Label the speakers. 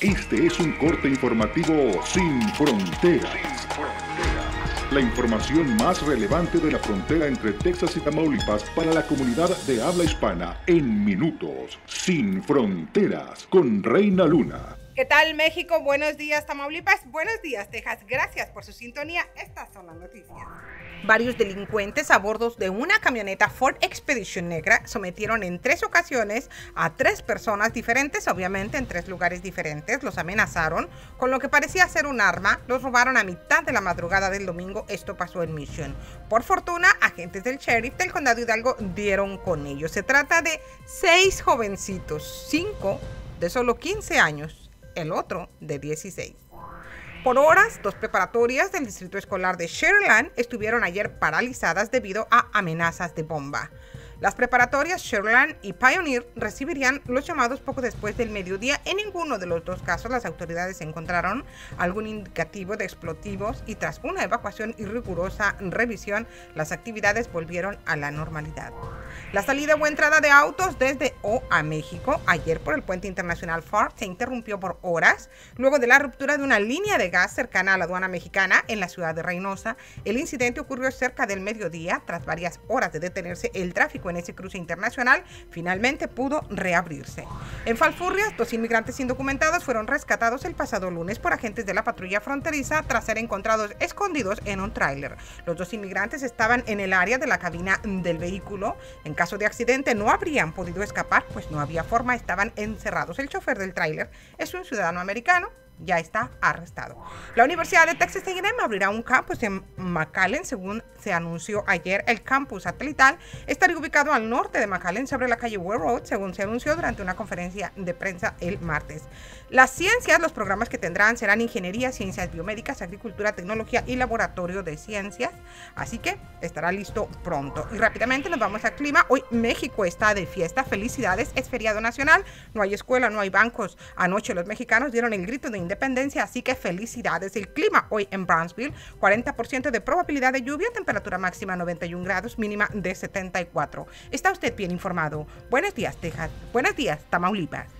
Speaker 1: Este es un corte informativo sin fronteras. La información más relevante de la frontera entre Texas y Tamaulipas para la comunidad de habla hispana en minutos. Sin fronteras con Reina Luna.
Speaker 2: ¿Qué tal México? Buenos días Tamaulipas. Buenos días Texas. Gracias por su sintonía. Estas son las noticias. Varios delincuentes a bordo de una camioneta Ford Expedition negra sometieron en tres ocasiones a tres personas diferentes, obviamente en tres lugares diferentes. Los amenazaron con lo que parecía ser un arma. Los robaron a mitad de la madrugada del domingo. Esto pasó en Mission. Por fortuna, agentes del sheriff del condado Hidalgo dieron con ellos. Se trata de seis jovencitos, cinco de solo 15 años, el otro de 16. Por horas, dos preparatorias del distrito escolar de Sherland estuvieron ayer paralizadas debido a amenazas de bomba. Las preparatorias Sherland y Pioneer recibirían los llamados poco después del mediodía. En ninguno de los dos casos las autoridades encontraron algún indicativo de explosivos y tras una evacuación y rigurosa revisión, las actividades volvieron a la normalidad. La salida o entrada de autos desde O a México ayer por el puente internacional FAR se interrumpió por horas luego de la ruptura de una línea de gas cercana a la aduana mexicana en la ciudad de Reynosa. El incidente ocurrió cerca del mediodía tras varias horas de detenerse el tráfico en ese cruce internacional, finalmente pudo reabrirse. En Falfurrias, dos inmigrantes indocumentados fueron rescatados el pasado lunes por agentes de la patrulla fronteriza tras ser encontrados escondidos en un tráiler. Los dos inmigrantes estaban en el área de la cabina del vehículo. En caso de accidente no habrían podido escapar, pues no había forma, estaban encerrados. El chofer del tráiler es un ciudadano americano ya está arrestado. La Universidad de Texas A&M abrirá un campus en McAllen, según se anunció ayer. El campus satelital estaría ubicado al norte de McAllen, sobre la calle Ware Road, según se anunció durante una conferencia de prensa el martes. Las ciencias, los programas que tendrán serán ingeniería, ciencias biomédicas, agricultura, tecnología y laboratorio de ciencias. Así que estará listo pronto. Y rápidamente nos vamos al clima. Hoy México está de fiesta. Felicidades, es feriado nacional. No hay escuela, no hay bancos. Anoche los mexicanos dieron el grito de independencia, así que felicidades. El clima hoy en Brownsville, 40% de probabilidad de lluvia, temperatura máxima 91 grados, mínima de 74. Está usted bien informado. Buenos días, Texas. Buenos días, Tamaulipas.